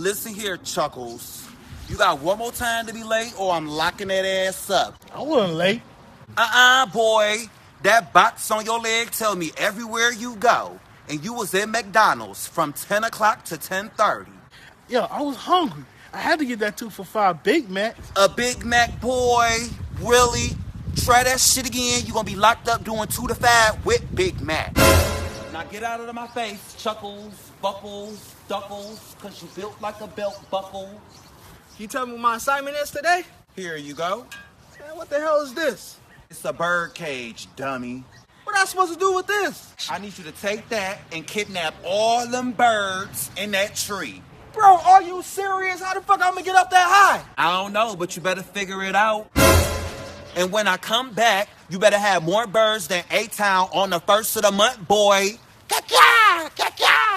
Listen here, Chuckles. You got one more time to be late, or I'm locking that ass up. I wasn't late. Uh-uh, boy. That box on your leg tell me everywhere you go. And you was in McDonald's from 10 o'clock to 10.30. Yo, I was hungry. I had to get that two for five Big Mac. A Big Mac, boy? Really? Try that shit again, you gonna be locked up doing two to five with Big Mac. Now get out of my face, Chuckles, Buckles, Duckles, cause you built like a belt buckle. You tell me what my assignment is today? Here you go. Man, what the hell is this? It's a bird cage, dummy. What am I supposed to do with this? I need you to take that and kidnap all them birds in that tree. Bro, are you serious? How the fuck I'm gonna get up that high? I don't know, but you better figure it out. And when I come back, you better have more birds than A-Town on the first of the month, boy. Cá, cá, cá.